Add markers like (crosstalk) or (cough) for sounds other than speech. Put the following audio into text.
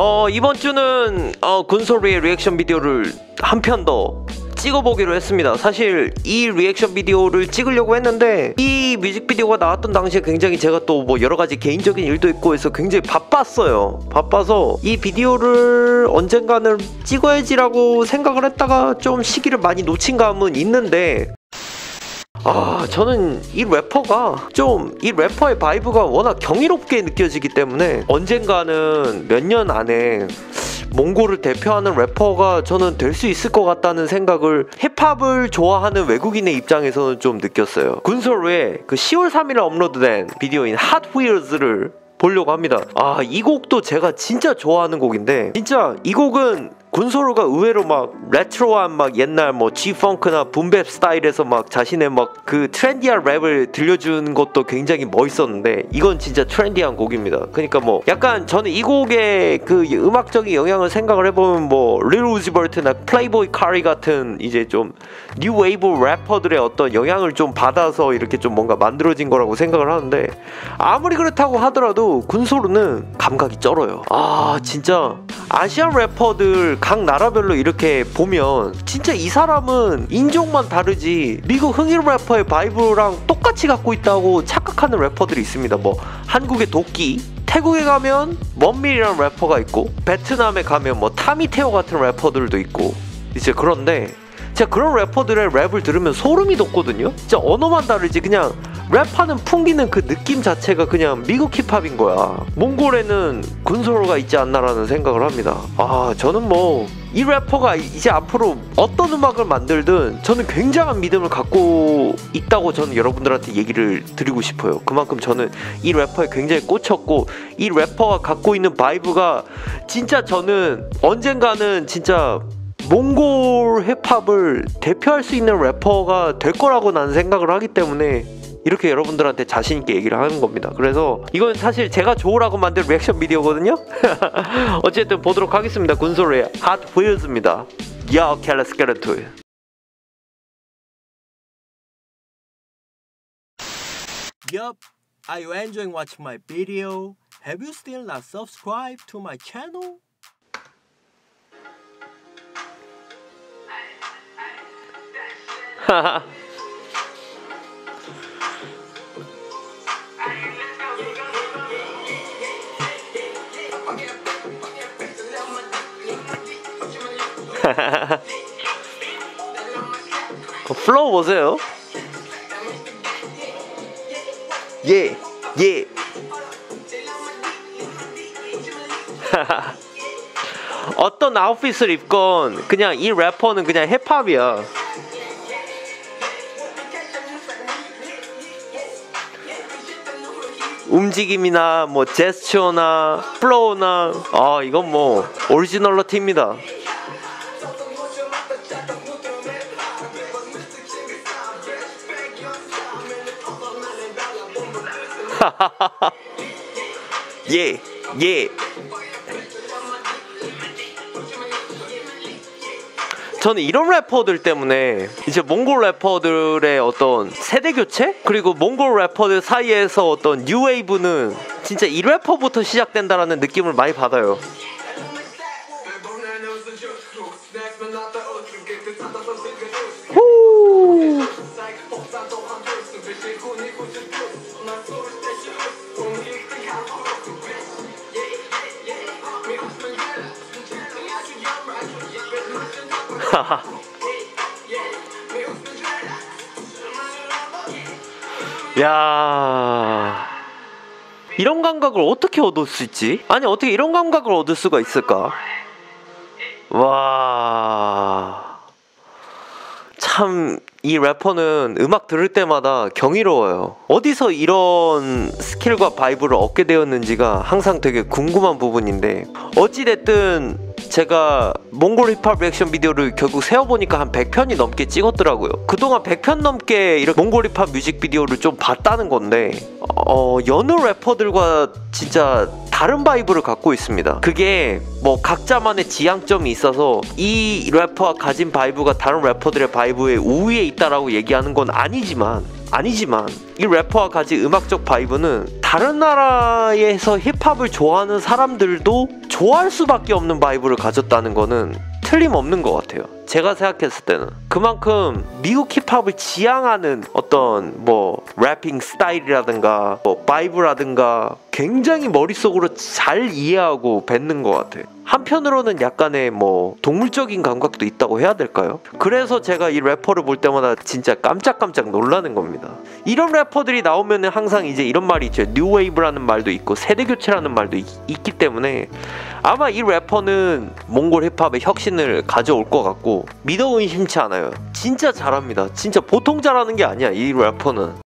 어 이번 주는 어, 군소르의 리액션 비디오를 한 편 더 찍어보기로 했습니다. 사실 이 리액션 비디오를 찍으려고 했는데 이 뮤직비디오가 나왔던 당시에 굉장히 제가 또 뭐 여러 가지 개인적인 일도 있고 해서 굉장히 바빴어요. 바빠서 이 비디오를 언젠가는 찍어야지라고 생각을 했다가 좀 시기를 많이 놓친 감은 있는데 아 저는 이 래퍼가 좀 이 래퍼의 vibe가 워낙 경이롭게 느껴지기 때문에 언젠가는 몇 년 안에 몽골을 대표하는 래퍼가 저는 될 수 있을 것 같다는 생각을 힙합을 좋아하는 외국인의 입장에서는 좀 느꼈어요. 군소르의 그 10월 3일에 업로드된 비디오인 Wheels를 보려고 합니다. 아, 이 곡도 제가 진짜 좋아하는 곡인데, 진짜 이 곡은 군소르가 의외로 막 레트로한 막 옛날 뭐 G-펑크나 붐베 스타일에서 막 자신의 막 그 트렌디한 랩을 들려주는 것도 굉장히 멋있었는데 이건 진짜 트렌디한 곡입니다. 그러니까 뭐 약간 저는 이 곡의 그 음악적인 영향을 생각을 해보면 뭐 릴 우지 버트나 플레이보이 카티 같은 이제 좀 new wave 래퍼들의 어떤 영향을 좀 받아서 이렇게 좀 뭔가 만들어진 거라고 생각을 하는데 아무리 그렇다고 하더라도 군소르는 감각이 쩔어요. 아 진짜 아시안 래퍼들 각 나라별로 이렇게 보면 진짜 이 사람은 인종만 다르지 미국 흑인 래퍼의 vibe랑 똑같이 갖고 있다고 착각하는 래퍼들이 있습니다. 뭐 한국의 도끼, 태국에 가면 원밀이라는 래퍼가 있고 베트남에 가면 뭐 타미테오 같은 래퍼들도 있고 이제 그런데 제가 그런 래퍼들의 랩을 들으면 소름이 돋거든요. 진짜 언어만 다르지 그냥 랩하는 풍기는 그 느낌 자체가 그냥 미국 힙합인 거야. 몽골에는 군소르가 있지 않나라는 생각을 합니다. 아 저는 뭐 이 래퍼가 이제 앞으로 어떤 음악을 만들든 저는 굉장한 믿음을 갖고 있다고 저는 여러분들한테 얘기를 드리고 싶어요. 그만큼 저는 이 래퍼에 굉장히 꽂혔고 이 래퍼가 갖고 있는 vibe가 진짜 저는 언젠가는 진짜 몽골 힙합을 대표할 수 있는 래퍼가 될 거라고 나는 생각을 하기 때문에 이렇게 여러분들한테 자신 있게 얘기를 하는 겁니다. 그래서 이건 사실 제가 좋으라고 만든 리액션 비디오거든요. 어쨌든 보도록 하겠습니다. 군소리의. Yo, okay, let's get into it. Yup, are you enjoying watching my video? Have you still not subscribed to my channel? 하하 그 flow 보세요. 예, 예. (laughs) 어떤 아웃핏을 입건 그냥 이 래퍼는 그냥 힙합이야. 움직임이나 뭐 제스처나 flow나 아 이건 뭐 originality입니다. (laughs) 예, 예. 저는 이런 래퍼들 때문에 이제 몽골 래퍼들의 어떤 세대 교체 그리고 몽골 래퍼들 사이에서 어떤 뉴웨이브는 진짜 이 래퍼부터 시작된다라는 느낌을 많이 받아요. (laughs) 야 이런 감각을 어떻게 얻을 수 있지? 아니 어떻게 이런 감각을 얻을 수가 있을까? 와. 참, 이 래퍼는 음악 들을 때마다 경이로워요. 어디서 이런 skill과 vibe를 얻게 되었는지가 항상 되게 궁금한 부분인데, 어찌 됐든 제가 몽골 힙합 리액션 비디오를 결국 세어보니까 한 100편이 넘게 찍었더라고요. 그동안 100편 넘게 이렇게 몽골 힙합 뮤직비디오를 좀 봤다는 건데 어, 여느 래퍼들과 진짜 다른 vibe를 갖고 있습니다. 그게 뭐 각자만의 지향점이 있어서 이 래퍼가 가진 vibe가 다른 래퍼들의 vibe에 우위에 있다라고 얘기하는 건 아니지만 아니지만 이 래퍼가 가진 음악적 vibe는 다른 나라에서 힙합을 좋아하는 사람들도 좋아할 수밖에 없는 vibe를 가졌다는 거는 틀림없는 것 같아요. 제가 생각했을 때는 그만큼 미국 힙합을 지향하는 어떤 뭐 rapping 스타일이라든가 뭐 vibe라든가 굉장히 머릿속으로 잘 이해하고 뱉는 것 같아요. 한편으로는 약간의 뭐 동물적인 감각도 있다고 해야 될까요? 그래서 제가 이 래퍼를 볼 때마다 진짜 깜짝깜짝 놀라는 겁니다. 이런 래퍼들이 나오면 항상 이제 이런 말이 있죠. 뉴웨이브라는 말도 있고 세대 교체라는 말도 있, 있기 때문에 아마 이 래퍼는 몽골 힙합의 혁신을 가져올 것 같고 믿어 의심치 않아요. 진짜 잘합니다. 진짜 보통 잘하는 게 아니야. 이 래퍼는.